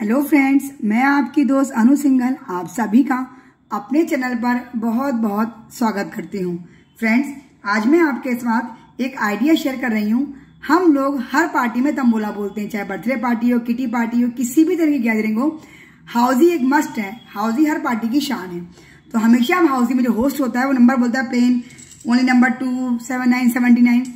Hello friends मैं आपकी दोस्त अनु सिंघल, आप सभी का अपने चैनल पर बहुत बहुत स्वागत करती हूँ। फ्रेंड्स आज मैं आपके साथ एक आइडिया शेयर कर रही हूँ। हम लोग हर पार्टी में तंबोला बोलते हैं, चाहे बर्थडे पार्टी हो किटी पार्टी हो, किसी भी तरह की गैदरिंग हो हाउजी एक मस्ट है। हाउजी हर पार्टी की शान है। तो हमेशा हम हाउजी में जो होस्ट होता है, वो नंबर बोलता है plain only number two seven nine nine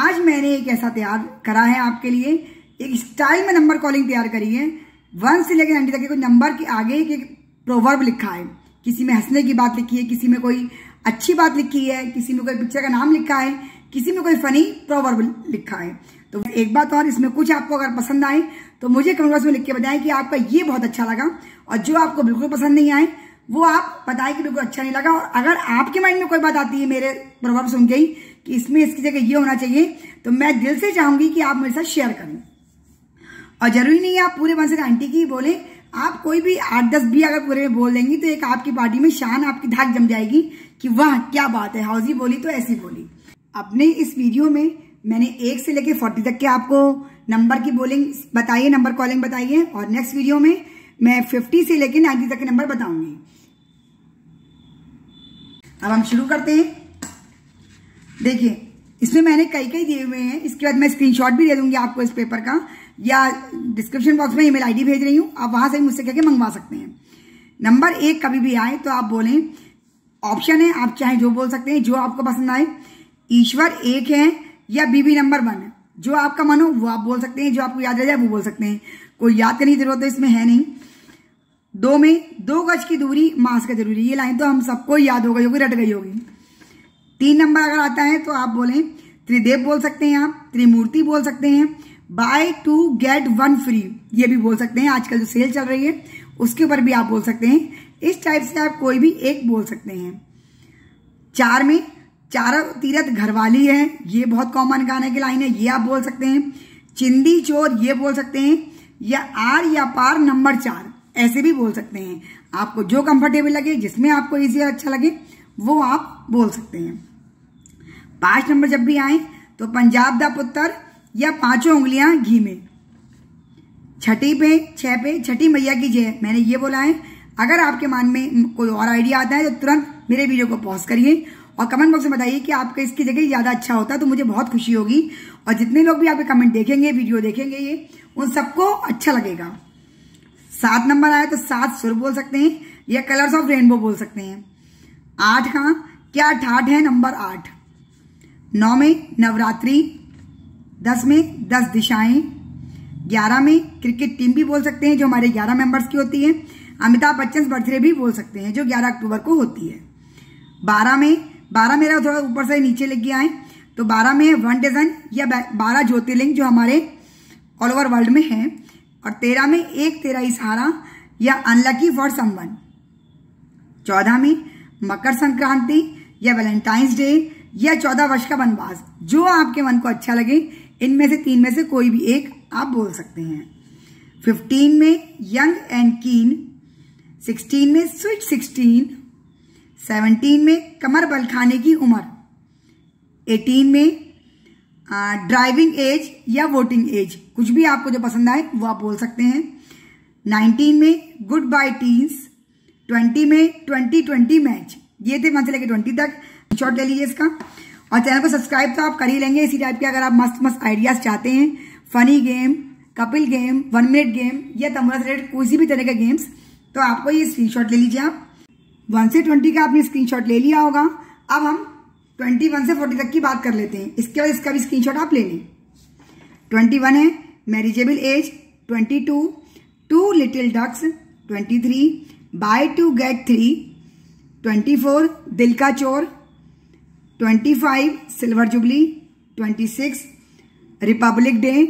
आज मैंने एक ऐसा तैयार करा है आपके लिए। एक स्टाइल में नंबर कॉलिंग तैयार करी है। वन से लेकर नाइन्टी तक कोई नंबर के आगे एक प्रोवर्ब लिखा है। किसी में हंसने की बात लिखी है, किसी में कोई अच्छी बात लिखी है, किसी में कोई पिक्चर का नाम लिखा है, किसी में कोई फनी प्रोवर्ब लिखा है। तो एक बात और, इसमें कुछ आपको अगर पसंद आए तो मुझे कमेंट में लिख के बताएँ कि आपका ये बहुत अच्छा लगा, और जो आपको बिल्कुल पसंद नहीं आए, वो आप बताएँ कि बिल्कुल अच्छा नहीं लगा। और अगर आपके माइंड में कोई बात आती है मेरे प्रभाव सुन के ही, कि इसमें इसकी जगह ये होना चाहिए तो मैं दिल से चाहूँगी कि आप मेरे साथ शेयर करें। और ज़रूरी नहीं है आप पूरे वन से आंटी की बोले। आप कोई भी आठ दस भी अगर पूरे में बोल देंगी तो एक आपकी पार्टी में शान, आपकी धाक जम जाएगी कि वाह, क्या बात है हाउजी बोली तो ऐसी बोली। अपने इस वीडियो में मैंने एक से लेके फोर्टी तक के आपको नंबर की बोलिंग बताइए नंबर कॉलिंग बताइए, और नेक्स्ट वीडियो में मैं फिफ्टी से लेके नाइन्टी तक के नंबर बताऊँगी। अब हम शुरू करते हैं। देखिए, इसमें मैंने कई कई दिए हुए हैं। इसके बाद मैं स्क्रीनशॉट भी दे दूँगी आपको इस पेपर का। या डिस्क्रिप्शन बॉक्स में ईमेल आईडी भेज रही हूँ, आप वहाँ से मुझसे कहकर मंगवा सकते हैं। नंबर एक कभी भी आए तो आप बोलें ऑप्शन है, आप चाहे जो बोल सकते हैं, जो आपको पसंद आए। ईश्वर एक है या बीबी नंबर वन है। जो आपका मन हो, वो आप बोल सकते हैं, जो आपको याद रह जाए, वो बोल सकते हैं। कोई याद करने की ज़रूरत तो इसमें है नहीं। दो में, दो गज की दूरी मास्क ज़रूरी। ये लाइन तो हम सबको याद हो गई होगी, रट गई होगी। तीन नंबर अगर आता है तो आप बोलें, त्रिदेव बोल सकते हैं आप, त्रिमूर्ति बोल सकते हैं buy two get one free ये भी बोल सकते हैं, आजकल जो सेल चल रही है, उसके ऊपर भी आप बोल सकते हैं। इस टाइप से आप कोई भी एक बोल सकते हैं। चार में, चार तीरथ घरवाली है, ये बहुत कॉमन गाने की लाइन है, ये आप बोल सकते हैं। चिंदी चोर, ये बोल सकते हैं। या आर या पार नंबर चार, ऐसे भी बोल सकते हैं। आपको जो कंफर्टेबल लगे, जिसमें आपको इजी अच्छा लगे, वो आप बोल सकते हैं। पाँच नंबर जब भी आए तो पंजाब दा पुत्र या पाँचों उंगलियाँ घी में। छठी पे, छह पे, छठी मैया की जय। मैंने ये बोला है, अगर आपके मन में कोई और आइडिया आता है तो तुरंत मेरे वीडियो को पॉज करिए और कमेंट बॉक्स में बताइए कि आपका इसकी जगह ज़्यादा अच्छा होता तो मुझे बहुत खुशी होगी। और जितने लोग भी आपके कमेंट देखेंगे, वीडियो देखेंगे ये, उन सबको अच्छा लगेगा। सात नंबर आया तो सात सुर बोल सकते हैं या कलर्स ऑफ़ रेनबो बोल सकते हैं। आठ का क्या ठाठ है? नंबर आठ। नौ में नवरात्रि दस में, दस दिशाएँ। ग्यारह में क्रिकेट टीम भी बोल सकते हैं, जो हमारे ग्यारह मेंबर्स की होती है। अमिताभ बच्चन बर्थडे भी बोल सकते हैं, जो ग्यारह अक्टूबर को होती है। बारह में, बारह मेरा थोड़ा ऊपर से नीचे लिख गया है तो बारह में वन डजन या बारह ज्योतिर्लिंग जो हमारे ऑल ओवर वर्ल्ड में है, और तेरह में एक ही सहारा या अनलकी फॉर समवन चौदह में मकर संक्रांति या वैलेंटाइंस डे या चौदह वर्ष का वनवास। जो आपके मन को अच्छा लगे इनमें से तीन में से कोई भी एक आप बोल सकते हैं। फिफ्टीन में यंग एंड कीन सिक्सटीन में स्विच सिक्सटीन सेवनटीन में कमर बल खाने की उम्र एटीन में ड्राइविंग एज या वोटिंग एज कुछ भी आपको जो पसंद आए वो आप बोल सकते हैं। नाइनटीन में गुड बाय टीन्स ट्वेंटी में ट्वेंटी ट्वेंटी मैच ये थे वन से लेके ट्वेंटी तक। शॉर्ट ले लीजिए इसका। और चैनल को सब्सक्राइब तो आप कर ही लेंगे, इसी टाइप के अगर आप मस्त मस्त आइडियाज़ चाहते हैं funny game Kapil game one minute game या तमरा से रिलेटेड किसी भी तरह के गेम्स तो आपको ये स्क्रीनशॉट ले लीजिए आप। वन से ट्वेंटी का आपने स्क्रीनशॉट ले लिया होगा। अब हम ट्वेंटी वन से फोर्टी तक की बात कर लेते हैं। इसके बाद इसका भी स्क्रीनशॉट आप ले लें। ट्वेंटी वन है marriageable age twenty two two little ducks twenty three buy two get three twenty four दिल का चोर twenty five, silver jubilee, twenty six, republic day,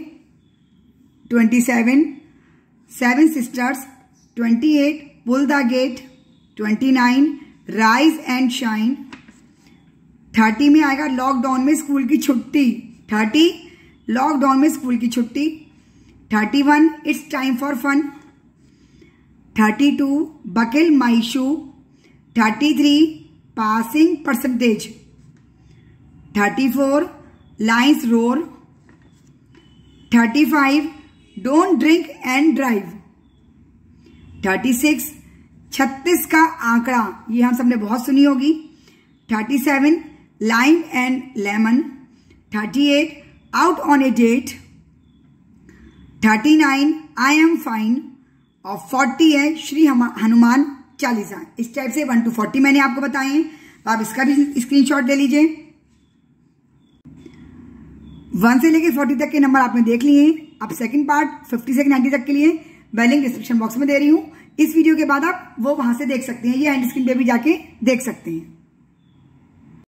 twenty seven seven sisters, twenty eight, pull the gate, twenty nine, rise and shine. Thirty में आएगा lockdown में school की छुट्टी। Thirty, lockdown में school की छुट्टी। Thirty one, it's time for fun. Thirty two, buckle my shoe. Thirty three, passing percentage. Thirty four lions roar thirty five don't drink and drive thirty six छत्तीस का आंकड़ा, ये हम सबने बहुत सुनी होगी. Thirty seven lime and lemon thirty eight out on a date thirty nine I am fine और फोर्टी है श्री हनुमान चालीसा. इस टाइप से वन टू फोर्टी मैंने आपको बताए हैं। तो आप इसका भी स्क्रीनशॉट ले लीजिए। वन से लेके फोर्टी तक के नंबर आपने देख लिए हैं। अब सेकंड पार्ट फिफ्टी से नाइन्टी तक के लिए मैं लिंक डिस्क्रिप्शन बॉक्स में दे रही हूँ। इस वीडियो के बाद आप वो वहाँ से देख सकते हैं, ये एंड स्क्रीन पे भी जाके देख सकते हैं।